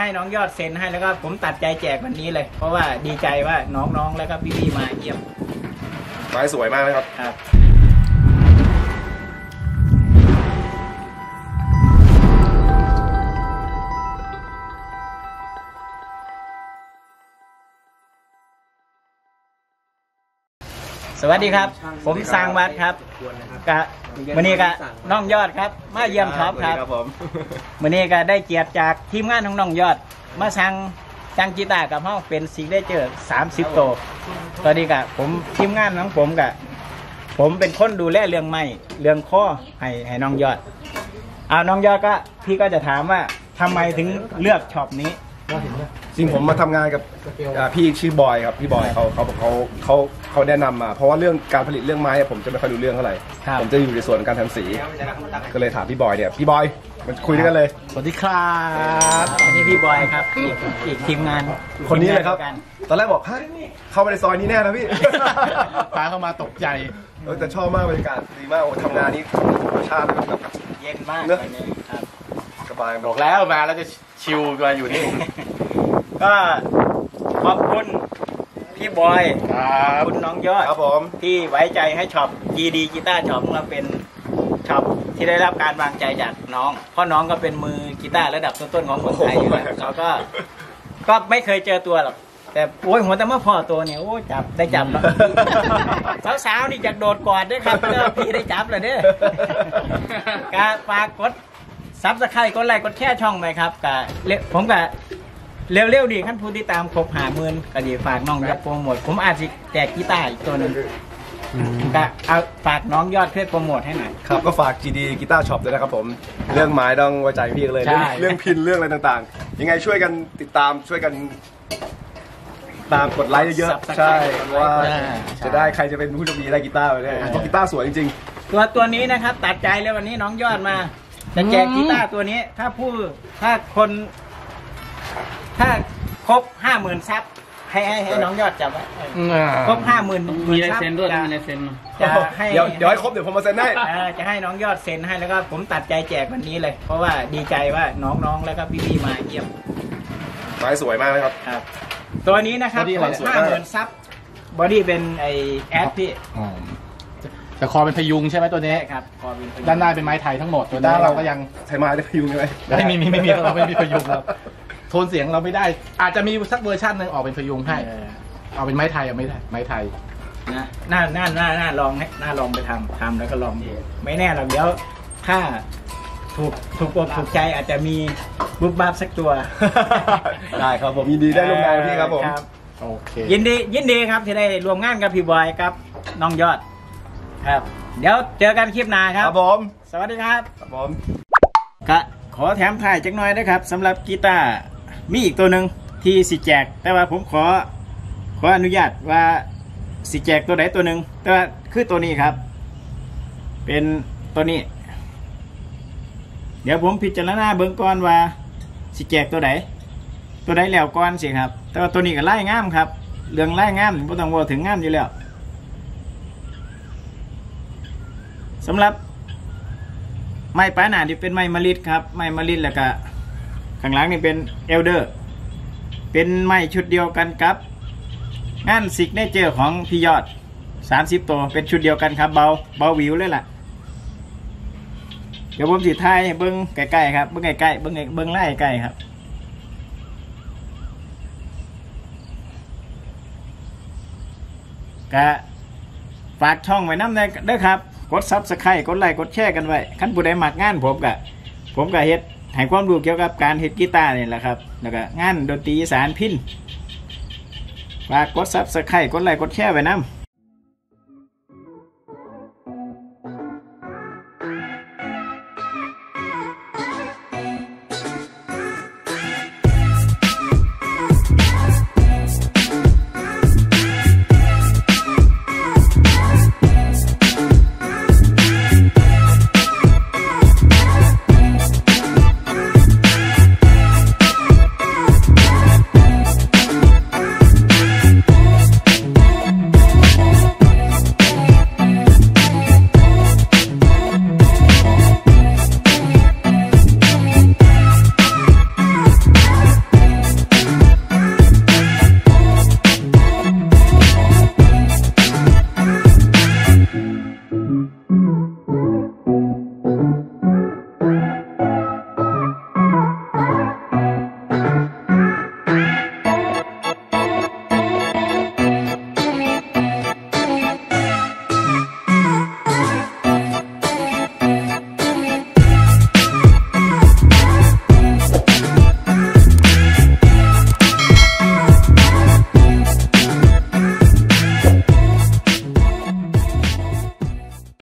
ให้น้องยอดเซ็นให้แล้วก็ผมตัดใจแจกวันนี้เลย เพราะว่าดีใจว่าน้องๆแล้วก็พี่ๆมาเยี่ยมไม้สวยมากนะครับ ครับ สวัสดีครับ ผมสร้างวัดครับกะวันนี้กะน้องยอดครับ มาเยี่ยมช็อปครับผมวันนี้ก็ได้เกียรติจากทีมงานของน้องยอด มาสั่งสั่งกีตาร์กับห้องเป็นซิกเนเจอร์30โตวตอนนี้กะผมทีมงานของผมกะผมเป็นคนดูแลเรื่องไม้เรื่องข้อให้ให้น้องยอดเอาน้องยอดก็พี่ก็จะถามว่าทำไมถึงเลือกช็อปนี้ จริงผมมาทำงานกับอ่าพี่ชื่อบอยครับพี่บอยเขาเขาเขาเขาเขาแนะนำมา เพราะว่าเรื่องการผลิตเรื่องไม้อะผมจะไม่ค่อยรู้เรื่องเท่าไหร่ครับ ผมจะอยู่ในส่วนการทำสีก็เลยถามพี่บอยเนี่ยพี่บอยมาคุยด้วยกันเลย สวัสดีครับอันนี้พี่บอยครับอีกอีกทีมงานคนนี้เลยครับ ทีมงานตอนแรกบอกฮะเข้ามาในซอยนี้แน่นะพี่พาเข้ามาตกใจ เออแต่ชอบมากบรรยากาศดีมากโอ้ทำงานนี้ธรรมชาติแบบแบบเย็นมากเนอะวันนี้ครับสบายบอกแล้วมาแล้วจะชิลมาอยู่นี่ ก็ขอบคุณพี่บอยครัขอบบคุณน้องยอดครับผมที่ไว้ใจให้ช็อป GD กีตาร์ช็อปมาเป็นช็อปที่ได้รับการวางใจจากน้อง เพราะน้องก็เป็นมือกีตาร์ระดับต้นๆของคนไทยอยู่แล้วเขาก็ก็ไม่เคยเจอตัวหรอกแต่โอ้ยหัวแต่เมื่อพ่อตัวเนี่ยโอ้ยจับได้จับแล้วสาวๆนี่จากโดดกอดด้วยครับเด้อพี่ได้จับเลยเด้อกะฝากกดซับสไครต์กดไลค์กดแค่ช่องไหมครับกะเร็วผมกะ เร็วๆดีขั้นผู้ที่ตามครบหาหมื่นก็ดีฝากน้องยับโปรโมทผมอาจจะแจกกีตาร์อีกตัวหนึ่งก็เอาฝากน้องยอดเพื่อโปรโมทให้หน่อย ครับก็ฝาก GD กีตาร์ช็อปด้วยนะครับผม เรื่องไม้ต้องไว้ใจพี่กันเลย ใช่ เรื่องเรื่องพินเรื่องอะไรต่างๆ ยังไงช่วยกันติดตามช่วยกันตามกดไลค์เยอะๆ ใช่ว่าจะได้ใครจะเป็นผู้โชคดีได้กีตาร์ไปได้เพราะกีตาร์สวยจริงตัวตัวนี้นะครับ ตัดใจเลยวันนี้น้องยอดมาจะแจกกีตาร์ตัวนี้ ถ้าผู้ถ้าคน ถ้าครบห้าหมื่นซับให้ให้ให้น้องยอดจับไว้ครบห้าหมื่นมีลายเซ็นด้วยมีลายเซ็นจะให้ๆเดี๋ยวเดี๋ยวให้ครบเดี๋ยวผมมาเซ็นให้เออจะให้น้องยอดเซ็นให้แล้วก็ผมตัดใจแจกวันนี้เลย เพราะว่าดีใจว่าน้องๆแล้วก็พี่ๆมาเยี่ยมไม้สวยมากนะครับ ครับ ตัวนี้นะครับบอดี้อะไรสวยห้ามากหมื่นซับอดี้เป็นไอแอดพี่อ๋อแต่คอเป็นพยุงใช่ไหมตัวนี้ ใช่ครับคอวินด้านหน้าเป็นไม้ไทยทั้งหมด ตัวด้านเราก็ยังใช้ไม้ได้พยุงใช่ไหม ไม่มีไม่มีเราไม่มีพยุงครับ โทนเสียงเราไม่ได้ อาจจะมีสักเวอร์ชันหนึ่งออกเป็นพยุงให้ เออเอาเป็นไม้ไทยเอาไม่ได้ไม้ไทย นะน่าน่าน่าน่าลองให้น่าลองไปทำทำแล้วก็ลองดูไม่แน่หรอกเดี๋ยวถ้าถูกถูกอกถูกใจอาจจะมีบุบบับสักตัวได้ครับผมยินดีได้ร่วมงานกับพี่ครับผม โอเค ยินดียินดีครับที่ได้ร่วมงานกับพี่บอยครับน้องยอด ครับ เดี๋ยวเจอกันคลิปหน้าคครัรับ บผมสวัสดีครับ ครับผม ก็ขอแถมถ่ายจักหน่อยนะครับสำหรับกีตาร์ มีอีกตัวหนึ่งที่สิแจก แต่ว่าผมขอ ขออนุญาตว่าสิแจกตัวไหนตัวหนึ่งแต่ว่าคือตัวนี้ครับ เป็นตัวนี้ เดี๋ยวผมพิจารณาเบื้องก่อนว่าสิแจกตัวไหนตัวไหนแล้วก่อนสิครับ แต่ว่าตัวนี้ก็ลายงามครับ เรื่องลายงามไม่ต้องว่าถึงงามอยู่แล้วสำหรับไม้ป้าหนาที่เป็นไม้มะริดครับ ไม้มะริดแล้วก็ ข้างหลังนี่เป็น alder เป็นไม้ชุดเดียวกันครับ งาน signature ของพี่ยอด 30 ตัวเป็นชุดเดียวกันครับ เบาเบาวิวเลยล่ะ เดี๋ยวผมสิทายเบิ้งใกล้ๆครับเบิ้งใกล้ๆเบิ้งเบิ้งไล่ใกล้ครับกะฝากช่องไว้นำได้เด้อครับ กด subscribe กดไลค์กดแชร์กันไว้ขั้นผู้ใดมักงานผมกะผมกะเฮ็ด ให้ความรู้เกี่ยวกับการเฮ็ดกีตาร์นี่แหละครับ แล้วก็งานดนตรีสารพินฝากกดซับสไครต์กดไลค์กดแชร์ไว้น้ำ